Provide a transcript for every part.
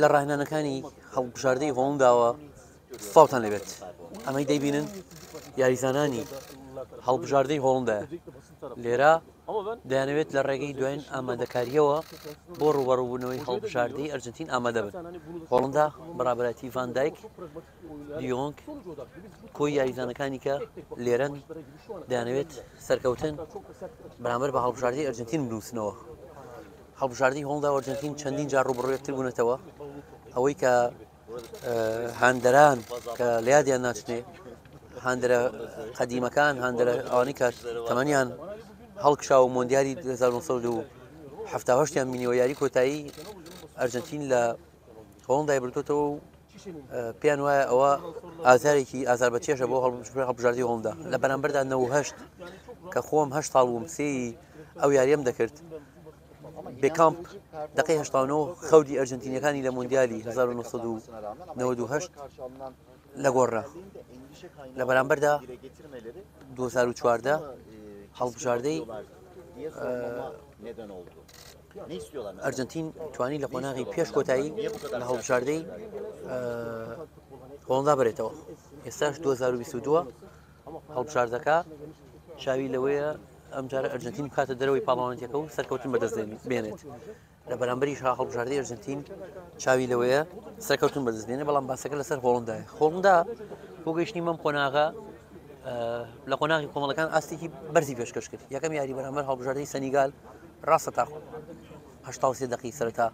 لە ڕاهێنانەکانی هەڵبژاردەی هۆڵنداوە فاوتان لەبێت ئەمەی دەیبینن یاریزانانی هەڵبژاردەی هۆڵندە لێرە دەیانەوێت لە ڕێگەی دوێن ئامادەکاریەوە بۆ ڕوبەڕووبوونەوەی هەڵبژاردەی ئەرجنتین ئامادە بن هۆڵندا بەرابەتی ڤان دایک دیۆنگ کۆی یاریزانەکانی کە لێرەن دەیانەوێت سەرکەوتن بەرامبەر بە هەڵبژاردەی ئەرجنتین بنووسنەوە هەڵبژاردی هۆڵدا ئەرجنتین چەندین جار ڕوبڕێتتر بوونێتەوە ئەوەی کە هەندەران کە لادیان ناچنێ هەندرە قەدیمەکان هەندرە ئەوانی کە تەمەنیان هەڵکشا و مۆندیاری 1970یان مینیۆ یاری کۆتایی ئەرجنتین لە هۆڵدای برتوتەوە و پێیان وایە ئەوە ئازارێکی ئازار بەچێشە بۆ هەڵبژێ هەڵبژاردی هۆمدا لە بەرامبەردا 1970 کە خۆم هەشتا بووم سێی ئەو یاریم دەکرد بێکامپ دقی هشتانەوە خەودی ئەرژنتینەکانی لە مندیالی 1992 لە گۆڕە لە بەرامبەردا 2014 هەڵبژاردەی ئەرجنتین توانی لە قۆناغی پێش کۆتایی لە هەڵبژاردەی هۆڵدا بێتەوە ئێستاش 2022 هەڵبژاردەکە چاوی لەوەیە ئەمجارە ئەرژنتین کاتە دەرەوەی پاڵاوانەتەکە و سەرکەوتن بەدەستێن بێنێت لە بەرامبەری شا هەڵبژاردی ئەرژنتین چاوی لەوەیە سەرکەوتن بەدەستێنێ بەڵام باسەکە لەسەر هۆڵندای خۆڵندا بۆ گەیشتنی مەم قۆناغا لە قۆناغی کۆمەڵەکان ئاستێکی بەرزی پێشکەش کرد یەکەم یاری بەرامبەر هەڵبژاردی سەنیگال ڕاستە تاخ سێ دقی سەرتا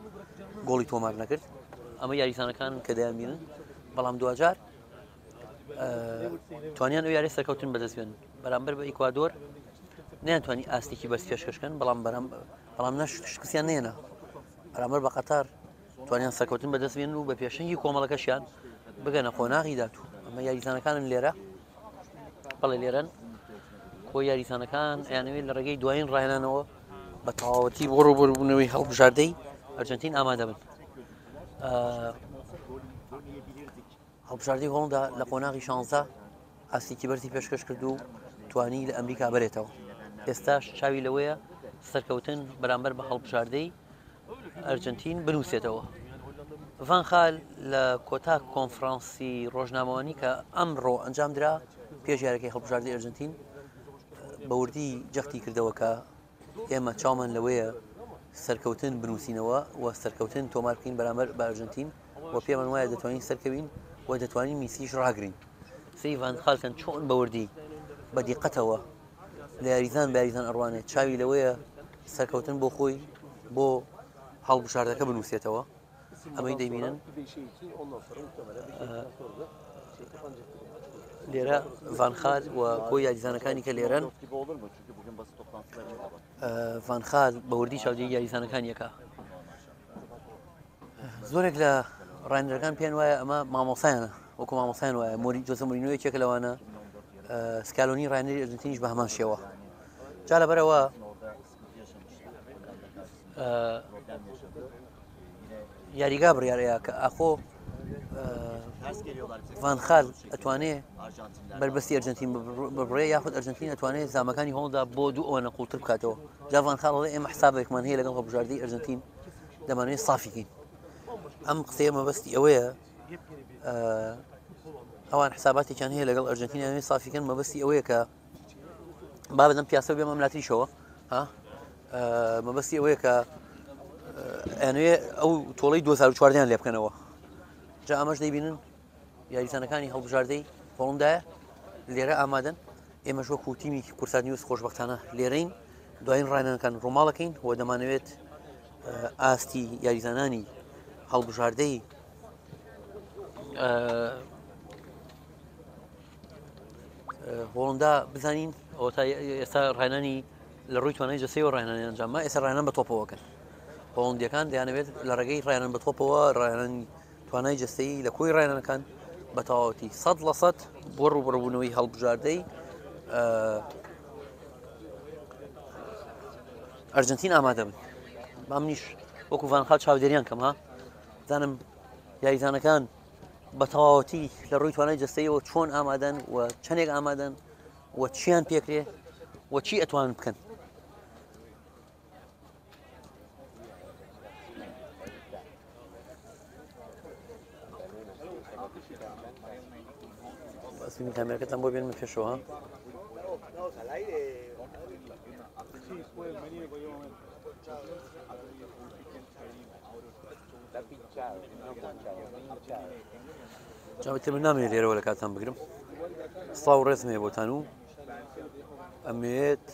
گۆڵی تۆماک نەکرد ئەمە یاریسانەکان کە دەیانبیرن بەڵام دوجار توانیان ئەو یاری سەرکەوتن بەدەستێن بەرامبەر بە ئیکوادۆر نیانتوانی ئاستێکی بەرز پێشکەشکن بەڵام بەرەم بەڵام نەشکسیان نێنە بەرامەر بە قەتار توانیان سەکەوتن بەدەستێن و بە پێشنگی کۆمەڵەکەشیان بگەنە خۆناغی داتوو ئەمە یاریزانەکانن لێرە بەڵێ لێرەن کۆ یاریزانەکان یانەوێت لە ڕێگەی دوایین ڕایانەوە بە تەواوەتی بۆ ڕۆبربوونەوەی هەڵبژاردەی ئەرجنتین ئامادە بن هەڵبژاردی هۆڵدا لە قۆناغی شانزە ئاستێکی بەرزی پێشکەش کرد و توانی لە ئەمریکا بێتەوە ئێستاش چاوی لەوەیە سەرکەوتن بەرامبەر بە هەڵبژاردەی ئەرجنتین بنووسێتەوە ڤانخال لە کۆتا کۆنفرانسی ڕۆژنامەوانی کە ئەمڕۆ ئەنجامدرا پێشیارەکەی هەڵبژاردی ئەرجنتین بەوردی جەختی کردەوە کە ئێمە چاومان لەوەیە سەرکەوتن بنووسینەوە و سەرکەوتن تۆمارکەین بەرامبەر بە ئەرجنتین و پێمان وایە دەتوانین سەرکەوین و دەتوانین میسیش ڕاگرین سی ڤانخال کەن چۆن بەوردی بەدیقەتەوە لە یاریزان باریزان ئەڕوانێت چاوی لەوەیە سەرکەوتن بۆ خۆی بۆ هەڵبشاردەکە بنووسێتەوە ئەمەی دەیبینن لێرە ڤانخار و بۆ یاریزانەکانی کە لێرەن ڤانخار بەوردی شاودی یاریزانەکانیەکە زۆرێک لە ڕێنەرەکان پێیان وایە ئەمە مامۆسایانە وەکو مامۆسایان وایە مۆری جۆسە مرینۆی چێک لەوانە سکالۆنی ڕایێنری ئەرجنتینیش بە هەمان شێوە جا لەبەرەوە یاریگا بڕیارەیە کە ئاخۆ ڤانخال ئەتوانێت بربەستی ئەرجنتین بڕێ یاخود ئەرجنتین ئەتوانێت زامەکانی هەڵدا بۆ دوو ئەوەنە قوڵتر بکاتەوە جاوان خاڵڵێ ئێمە حسابێکمان هەیە لەگەڵ هەبژاردی ئەرجنتین دەمانێت سافیکین ئەم قسەیە مەبەستی ئەوەیە ئەوان حساباتێکیان هەیە لەگەڵ ئەرژنتینیانوی سافیکن مەبستی ئەوەیە کە با بەدەم پیاسە بێ مەملاتیشەوە مەبستی ئەوەیە کە ئەنوێ ئەو تۆڵی 2004یان لێ بکەنەوە جا ئەمەش دەیبینن یاریزانەکانی هەڵبژاردەی پۆڵندایە لێرە ئامادەن ئێمەش وەکو تیمی کورسات نیوز خۆشببختانە لێرەین دوایین ڕایانەکان ڕۆماڵەکەین و دەمانەوێت ئاستی یاریزانانی هەڵبژاردەی هۆڵندا بزانین ئەو تا ئێستا ڕێنانی لە ڕووی توانای جەسی و ڕێنانی ئەنجامما ئێستا ڕێنان بە تۆپەوەکەن هۆڵندیەکان دەیانەوێت لە ڕێگەی ڕێنان بە تۆپەوە ڕێنان توانای جەستی لە کوی ڕێنەکان بە تاوەتی سەد لە سەد بۆ ڕوبڕبوونەوەی هەڵبژاردەی ئەرجنتین ئامادە بن بام نیش وەکو ڤانخال چاودێریان کەم ها زانم یاریزانەکان بە تەواوەتی لە ڕووی و چون آمدن ئامادەن و چندێک آمدن و چیان پیکره و چی ئەتوان بکەن بەسین کامێرەکەتان بۆ بێنمە پێشەوە Thank you. چاوەتر من نامێت لێرەوە لە کاتان بگرم ستا و ڕێزمێ بۆتان و ئەمێت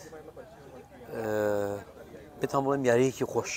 پێتان بڵێم یاریەکی خۆش